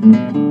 Mm-hmm.